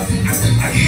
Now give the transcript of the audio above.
Aquí